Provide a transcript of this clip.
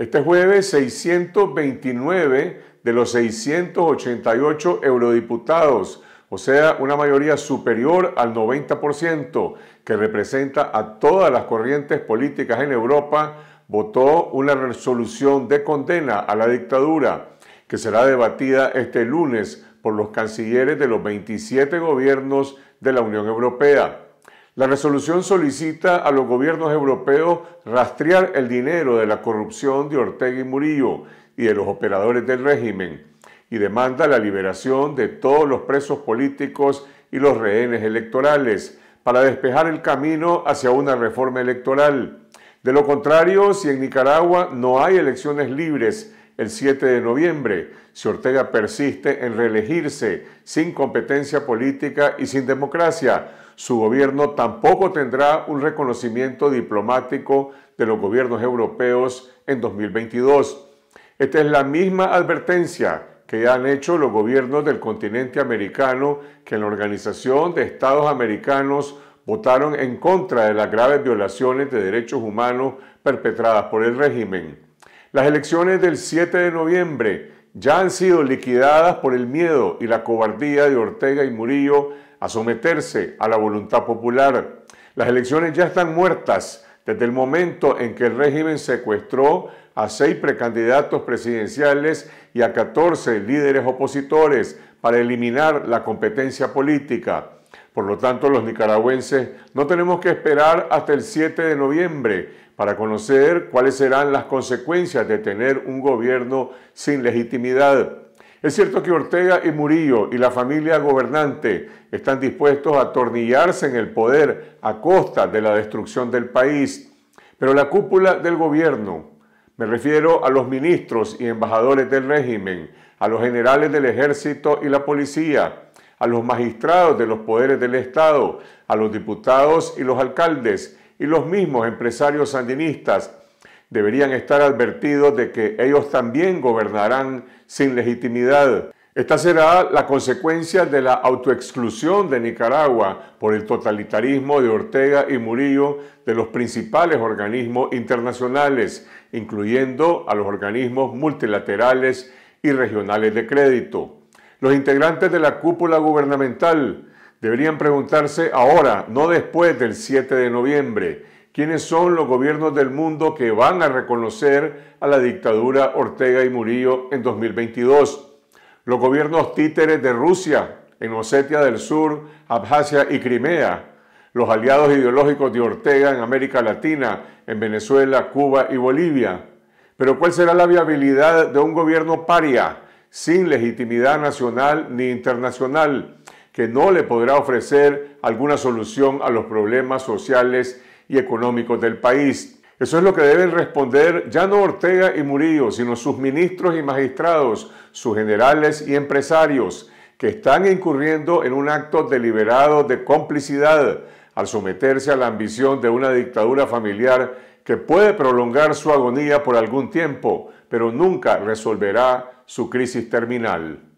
Este jueves 629 de los 688 eurodiputados, o sea, una mayoría superior al 90%, que representa a todas las corrientes políticas en Europa, votó una resolución de condena a la dictadura, que será debatida este lunes por los cancilleres de los 27 gobiernos de la Unión Europea. La resolución solicita a los gobiernos europeos rastrear el dinero de la corrupción de Ortega y Murillo y de los operadores del régimen y demanda la liberación de todos los presos políticos y los rehenes electorales para despejar el camino hacia una reforma electoral. De lo contrario, si en Nicaragua no hay elecciones libres el 7 de noviembre, si Ortega persiste en reelegirse sin competencia política y sin democracia, su gobierno tampoco tendrá un reconocimiento diplomático de los gobiernos europeos en 2022. Esta es la misma advertencia que han hecho los gobiernos del continente americano que en la Organización de Estados Americanos votaron en contra de las graves violaciones de derechos humanos perpetradas por el régimen. Las elecciones del 7 de noviembre ya han sido liquidadas por el miedo y la cobardía de Ortega y Murillo a someterse a la voluntad popular. Las elecciones ya están muertas desde el momento en que el régimen secuestró a seis precandidatos presidenciales y a 14 líderes opositores para eliminar la competencia política. Por lo tanto, los nicaragüenses no tenemos que esperar hasta el 7 de noviembre para conocer cuáles serán las consecuencias de tener un gobierno sin legitimidad. Es cierto que Ortega y Murillo y la familia gobernante están dispuestos a atornillarse en el poder a costa de la destrucción del país, pero la cúpula del gobierno, me refiero a los ministros y embajadores del régimen, a los generales del ejército y la policía, a los magistrados de los poderes del Estado, a los diputados y los alcaldes y los mismos empresarios sandinistas, deberían estar advertidos de que ellos también gobernarán sin legitimidad. Esta será la consecuencia de la autoexclusión de Nicaragua por el totalitarismo de Ortega y Murillo de los principales organismos internacionales, incluyendo a los organismos multilaterales y regionales de crédito. Los integrantes de la cúpula gubernamental deberían preguntarse ahora, no después del 7 de noviembre, quiénes son los gobiernos del mundo que van a reconocer a la dictadura Ortega y Murillo en 2022 los gobiernos títeres de Rusia en Osetia del Sur, Abjasia y Crimea, los aliados ideológicos de Ortega en América Latina, en Venezuela, Cuba y Bolivia. Pero ¿cuál será la viabilidad de un gobierno paria, sin legitimidad nacional ni internacional, que no le podrá ofrecer alguna solución a los problemas sociales y económicos del país? Eso es lo que deben responder ya no Ortega y Murillo, sino sus ministros y magistrados, sus generales y empresarios, que están incurriendo en un acto deliberado de complicidad al someterse a la ambición de una dictadura familiar que puede prolongar su agonía por algún tiempo, pero nunca resolverá su crisis terminal.